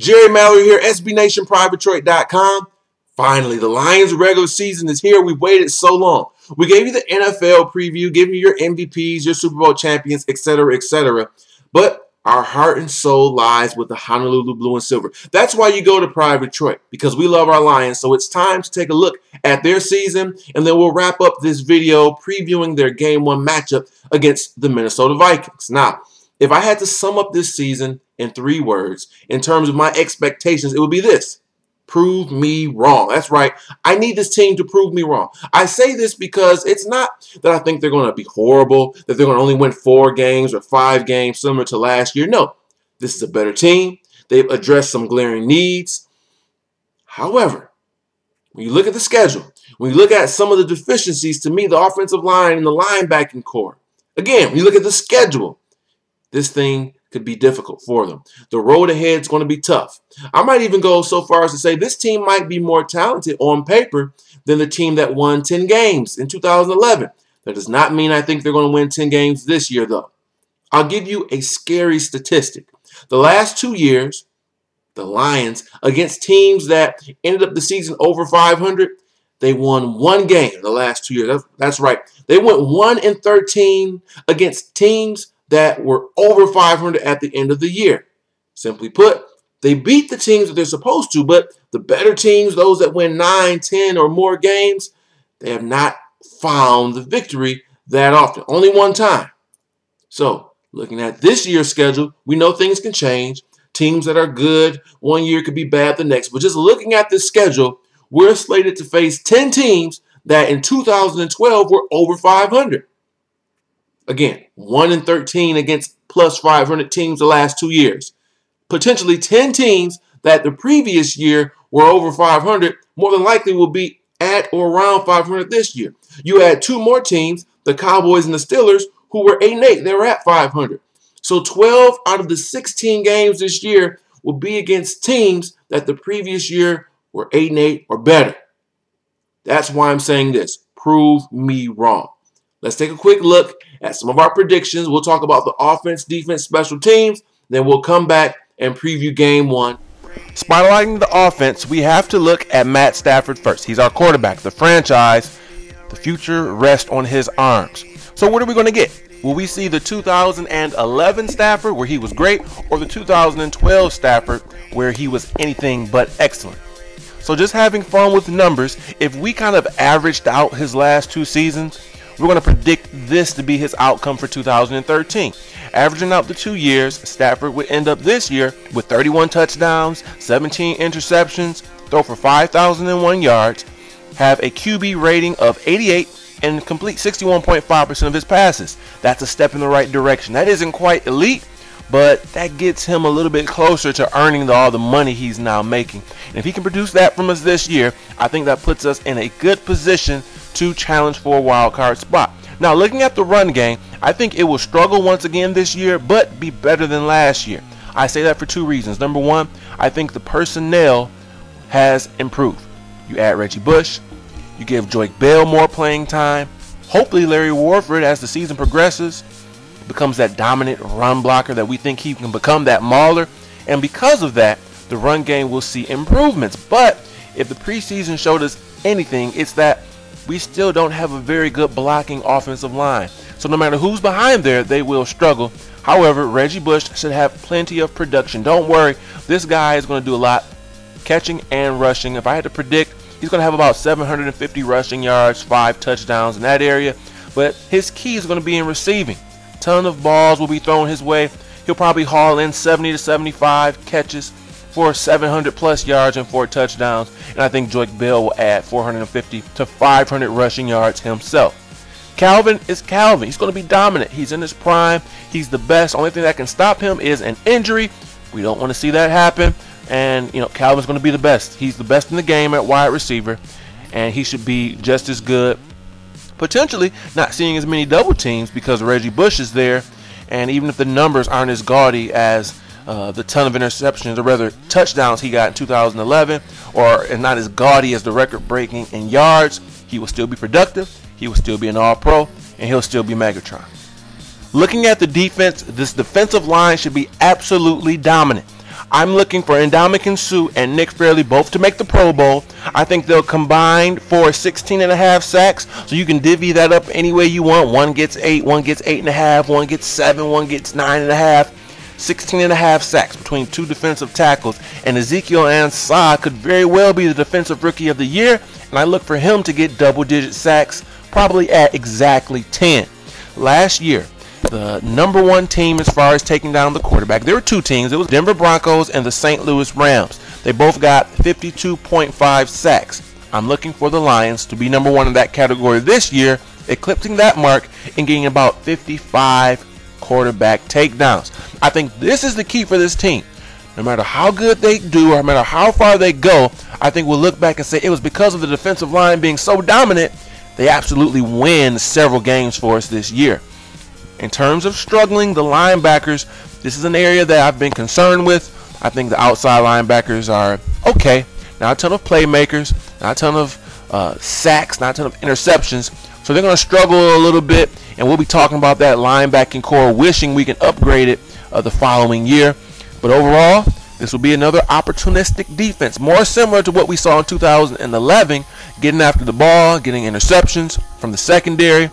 Jerry Mallory here, SBNationPrideofDetroit.com. Finally, the Lions regular season is here. We've waited so long. We gave you the NFL preview, giving you your MVPs, your Super Bowl champions, etc., etc. But our heart and soul lies with the Honolulu Blue and Silver. That's why you go to Pride of Detroit, because we love our Lions. So it's time to take a look at their season, and then we'll wrap up this video previewing their Game 1 matchup against the Minnesota Vikings. Now, if I had to sum up this season in three words, in terms of my expectations, it would be this. Prove me wrong. That's right. I need this team to prove me wrong. I say this because it's not that I think they're going to be horrible, that they're going to only win four games or five games similar to last year. No, this is a better team. They've addressed some glaring needs. However, when you look at the schedule, when you look at some of the deficiencies, to me, the offensive line and the linebacking corps, again, when you look at the schedule, this thing could be difficult for them. The road ahead is going to be tough. I might even go so far as to say this team might be more talented on paper than the team that won 10 games in 2011. That does not mean I think they're going to win 10 games this year, though. I'll give you a scary statistic. The last two years, the Lions, against teams that ended up the season over 500, they won one game the last two years. That's, that's right. They went 1 in 13 against teams that were over 500 at the end of the year. Simply put, they beat the teams that they're supposed to, but the better teams, those that win 9, 10, or more games, they have not found the victory that often. Only one time. So, looking at this year's schedule, we know things can change. Teams that are good one year could be bad the next. But just looking at this schedule, we're slated to face 10 teams that in 2012 were over 500. Again, 1 in 13 against plus 500 teams the last two years. Potentially 10 teams that the previous year were over 500 more than likely will be at or around 500 this year. You add two more teams, the Cowboys and the Steelers, who were 8 and 8. They were at 500. So 12 out of the 16 games this year will be against teams that the previous year were 8 and 8 or better. That's why I'm saying this. Prove me wrong. Let's take a quick look at some of our predictions. We'll talk about the offense, defense, special teams. Then we'll come back and preview game one. Spotlighting the offense, we have to look at Matt Stafford first. He's our quarterback, the franchise. The future rests on his arms. So what are we going to get? Will we see the 2011 Stafford where he was great or the 2012 Stafford where he was anything but excellent? So just having fun with numbers, if we kind of averaged out his last two seasons, we're going to predict this to be his outcome for 2013. Averaging out the two years, Stafford would end up this year with 31 touchdowns, 17 interceptions, throw for 5,001 yards, have a QB rating of 88, and complete 61.5% of his passes. That's a step in the right direction. That isn't quite elite, but that gets him a little bit closer to earning all the money he's now making. And if he can produce that from us this year, I think that puts us in a good position to challenge for a wild card spot. Now, looking at the run game, I think it will struggle once again this year, but be better than last year. I say that for two reasons. Number one, I think the personnel has improved. You add Reggie Bush, you give Joique Bell more playing time. Hopefully, Larry Warford, as the season progresses, becomes that dominant run blocker that we think he can become that mauler. And because of that, the run game will see improvements. But if the preseason showed us anything, it's that we still don't have a very good blocking offensive line. So no matter who's behind there, they will struggle. However, Reggie Bush should have plenty of production. Don't worry, this guy is going to do a lot catching and rushing. If I had to predict, he's going to have about 750 rushing yards, five touchdowns in that area. But his key is going to be in receiving. Ton of balls will be thrown his way. He'll probably haul in 70 to 75 catches for 700 plus yards and four touchdowns. And I think Joique Bell will add 450 to 500 rushing yards himself. Calvin is Calvin. He's going to be dominant. He's in his prime. He's the best. Only thing that can stop him is an injury. We don't want to see that happen. And, you know, Calvin's going to be the best. He's the best in the game at wide receiver. And he should be just as good. Potentially not seeing as many double teams because Reggie Bush is there. And even if the numbers aren't as gaudy as uh, the ton of interceptions, or rather touchdowns he got in 2011, or not as gaudy as the record breaking in yards, he will still be productive, he will still be an all pro, and he'll still be Megatron. Looking at the defense, this defensive line should be absolutely dominant. I'm looking for Ndamukong Suh and Nick Fairley both to make the Pro Bowl. I think they'll combine for 16 and a half sacks, so you can divvy that up any way you want. One gets eight, one gets eight and a half, one gets seven, one gets nine and a half. 16 and a half sacks between two defensive tackles, and Ezekiel Ansah could very well be the defensive rookie of the year, and I look for him to get double digit sacks, probably at exactly 10. Last year, the number one team as far as taking down the quarterback. There were two teams. It was Denver Broncos and the St. Louis Rams. They both got 52.5 sacks. I'm looking for the Lions to be number one in that category this year, eclipsing that mark and getting about 55 quarterback takedowns. I think this is the key for this team. No matter how good they do or no matter how far they go, I think we'll look back and say it was because of the defensive line being so dominant, they absolutely win several games for us this year. In terms of struggling, the linebackers, this is an area that I've been concerned with. I think the outside linebackers are okay. Not a ton of playmakers, not a ton of uh, sacks, not a ton of interceptions. So they're going to struggle a little bit, and we'll be talking about that linebacking corps, wishing we can upgrade it uh, the following year. But overall, this will be another opportunistic defense, more similar to what we saw in 2011, getting after the ball, getting interceptions from the secondary,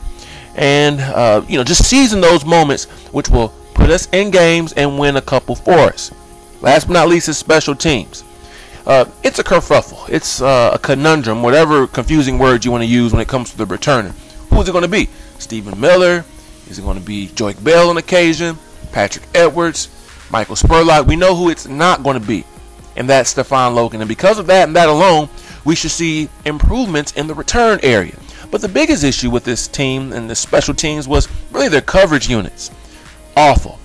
and uh, you know just seizing those moments which will put us in games and win a couple for us. Last but not least is special teams. Uh, it's a kerfuffle. It's uh, a conundrum, whatever confusing words you want to use when it comes to the returner. Who's it going to be? Steven Miller? Is it going to be Joique Bell on occasion? Patrick Edwards? Michael Spurlock? We know who it's not going to be, and that's Stefan Logan. And because of that and that alone, we should see improvements in the return area. But the biggest issue with this team and the special teams was really their coverage units. Awful.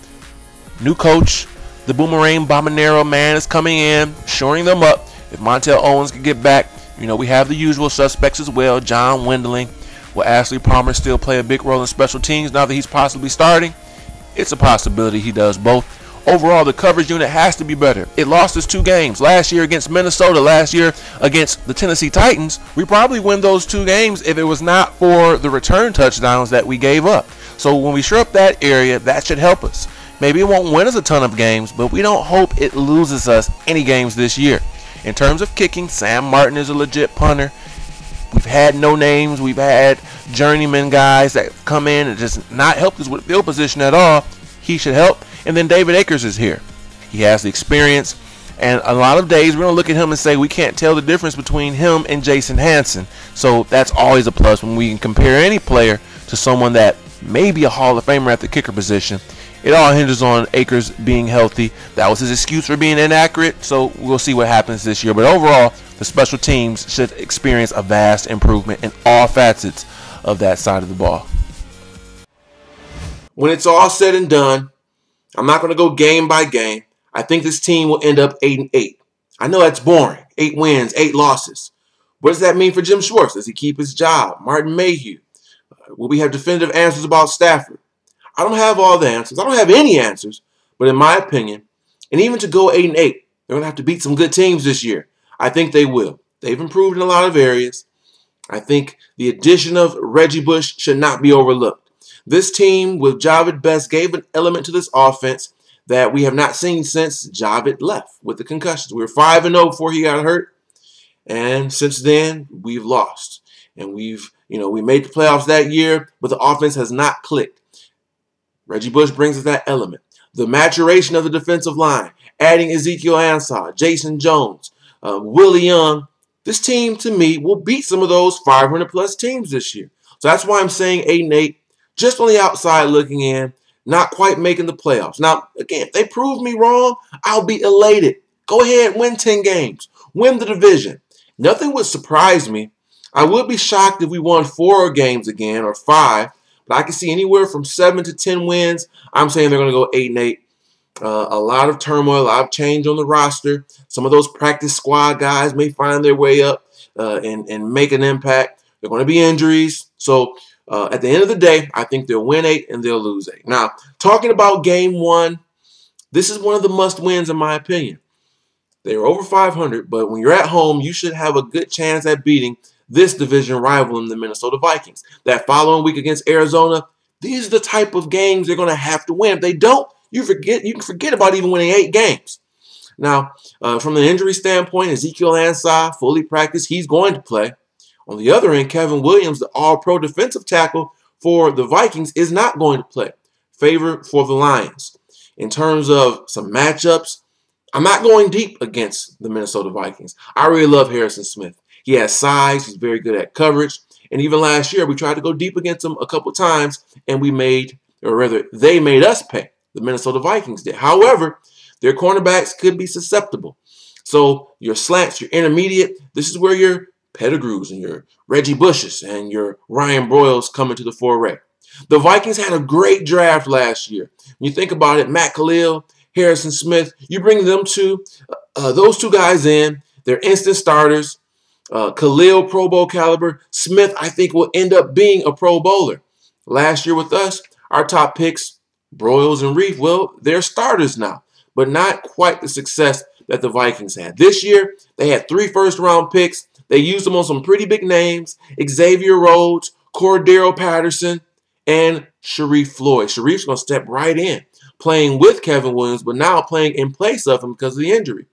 New coach, the Boomerang Bonamego man is coming in, shoring them up. If Montell Owens can get back, you know, we have the usual suspects as well. John Wendling. Will Ashlee Palmer still play a big role in special teams now that he's possibly starting? It's a possibility he does both. Overall, the coverage unit has to be better. It lost us two games last year against Minnesota, last year against the Tennessee Titans. We probably win those two games if it was not for the return touchdowns that we gave up. So when we shore up that area, that should help us. Maybe it won't win us a ton of games, but we don't hope it loses us any games this year. In terms of kicking, Sam Martin is a legit punter. We've had no names. We've had journeyman guys that come in and just not help us with field position at all. He should help. And then David Akers is here. He has the experience. And a lot of days we're going to look at him and say we can't tell the difference between him and Jason Hanson. So that's always a plus when we can compare any player to someone that may be a Hall of Famer at the kicker position. It all hinges on Akers being healthy. That was his excuse for being inaccurate. So we'll see what happens this year. But overall, the special teams should experience a vast improvement in all facets of that side of the ball. When it's all said and done, I'm not going to go game by game. I think this team will end up 8 and 8. I know that's boring. 8 wins, 8 losses. What does that mean for Jim Schwartz? Does he keep his job? Martin Mayhew. Uh, will we have definitive answers about Stafford? I don't have all the answers. I don't have any answers. But in my opinion, and even to go 8 and 8, they're going to have to beat some good teams this year. I think they will. They've improved in a lot of areas. I think the addition of Reggie Bush should not be overlooked. This team with Jahvid Best gave an element to this offense that we have not seen since Jahvid left with the concussions. We were 5 0 before he got hurt. And since then, we've lost. And we've, you know, we made the playoffs that year, but the offense has not clicked. Reggie Bush brings us that element. The maturation of the defensive line, adding Ezekiel Ansah, Jason Jones, uh, Willie Young. This team, to me, will beat some of those 500 plus teams this year. So that's why I'm saying 8 and 8 just on the outside looking in, not quite making the playoffs. Now, again, if they prove me wrong, I'll be elated. Go ahead, win 10 games, win the division. Nothing would surprise me. I would be shocked if we won four games again or five, but I can see anywhere from seven to 10 wins. I'm saying they're going to go eight and eight. Uh, a lot of turmoil, a lot of change on the roster. Some of those practice squad guys may find their way up uh, and, and make an impact. There are going to be injuries. So uh, at the end of the day, I think they'll win eight and they'll lose eight. Now, talking about game one, this is one of the must wins in my opinion. They're over 500, but when you're at home, you should have a good chance at beating this division rival in the Minnesota Vikings. That following week against Arizona, these are the type of games they're going to have to win. If they don't, you forget you can forget about even winning eight games. Now, uh, from the injury standpoint, Ezekiel Ansah fully practiced. He's going to play. On the other end, Kevin Williams, the all-pro defensive tackle for the Vikings, is not going to play. Favor for the Lions. In terms of some matchups, I'm not going deep against the Minnesota Vikings. I really love Harrison Smith. He has size. He's very good at coverage. And even last year, we tried to go deep against him a couple times, and we made, or rather, they made us pay. The Minnesota Vikings did. However, their cornerbacks could be susceptible. So your slants, your intermediate, this is where your Pettigrews and your Reggie Bushes and your Ryan Broyles come into the foray. The Vikings had a great draft last year. When you think about it, Matt Kalil, Harrison Smith, you bring them two, uh, those two guys in, they're instant starters. Uh, Kalil, Pro Bowl caliber. Smith, I think, will end up being a Pro Bowler. Last year with us, our top picks, Broyles and Reiff, well, they're starters now, but not quite the success that the Vikings had. This year, they had three first round picks. They used them on some pretty big names Xavier Rhodes, Cordarrelle Patterson, and Sharrif Floyd. Sharrif's going to step right in, playing with Kevin Williams, but now playing in place of him because of the injury.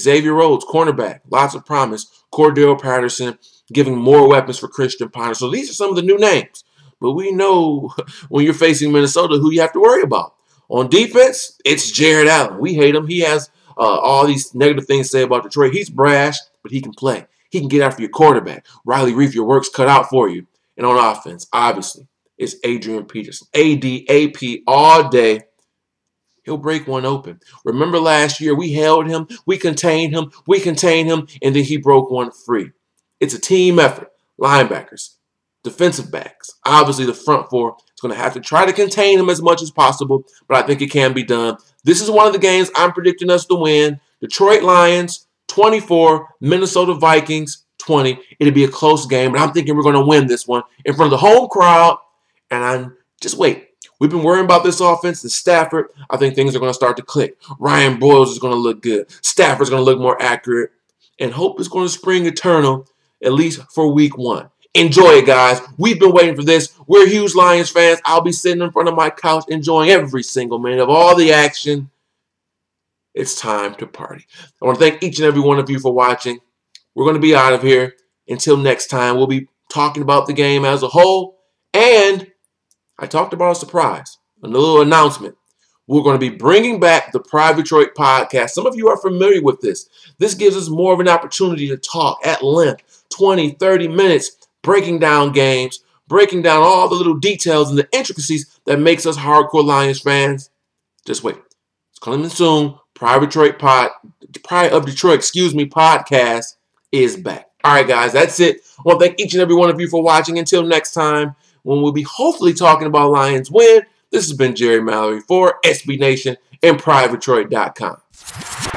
Xavier Rhodes, cornerback, lots of promise. Cordell Patterson giving more weapons for Christian Ponder. So these are some of the new names. But we know when you're facing Minnesota who you have to worry about. On defense, it's Jared Allen. We hate him. He has uh, all these negative things to say about Detroit. He's brash, but he can play. He can get after your quarterback. Riley Reiff, your work's cut out for you. And on offense, obviously, it's Adrian Peterson. A-D-A-P all day. He'll break one open. Remember last year, we held him, we contained him, we contained him, and then he broke one free. It's a team effort. Linebackers, defensive backs, obviously the front four is going to have to try to contain him as much as possible, but I think it can be done. This is one of the games I'm predicting us to win. Detroit Lions 24, Minnesota Vikings 20. It'll be a close game, but I'm thinking we're going to win this one in front of the home crowd. And I'm just wait. We've been worrying about this offense. The Stafford, I think things are going to start to click. Ryan Broyles is going to look good. Stafford's going to look more accurate. And hope is going to spring eternal, at least for week one. Enjoy it, guys. We've been waiting for this. We're huge Lions fans. I'll be sitting in front of my couch enjoying every single minute of all the action. It's time to party. I want to thank each and every one of you for watching. We're going to be out of here. Until next time, we'll be talking about the game as a whole. And I talked about a surprise, a little announcement. We're going to be bringing back the Pride Detroit podcast. Some of you are familiar with this. This gives us more of an opportunity to talk at length, 20, 30 minutes, breaking down games, breaking down all the little details and the intricacies that makes us hardcore Lions fans. Just wait. It's coming soon. Pride Detroit pod, Pride of Detroit, excuse me, podcast is back. All right, guys, that's it. I want to thank each and every one of you for watching. Until next time, when we'll be hopefully talking about Lions win. This has been Jerry Mallory for SB Nation and PrideDetroit.com.